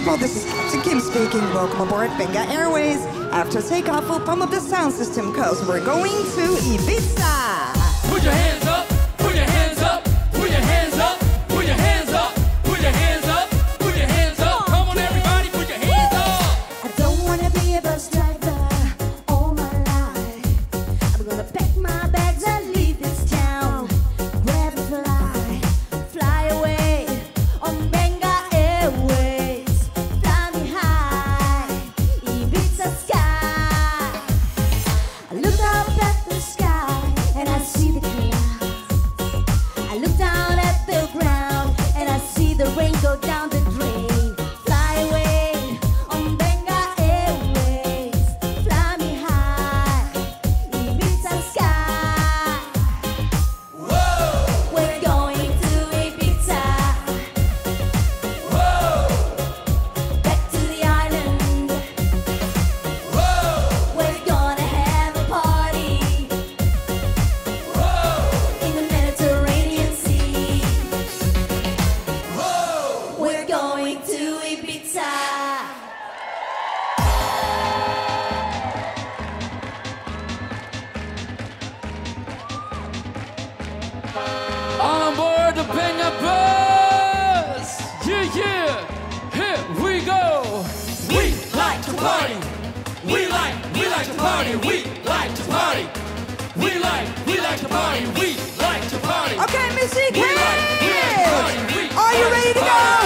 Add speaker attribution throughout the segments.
Speaker 1: people, this is Captain Kim speaking. Welcome aboard Venga Airways. After takeoff, we'll pump up the sound system because we're going to Ibiza.
Speaker 2: Put your hands up.
Speaker 3: party.
Speaker 2: We like, we like to party. We like to party. We like, we like to party. We like to party.
Speaker 1: Okay, Missy
Speaker 2: CK. Like, like
Speaker 1: Are you ready to go?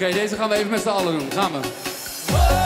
Speaker 2: Oké, deze gaan we even met z'n allen doen. Gaan we.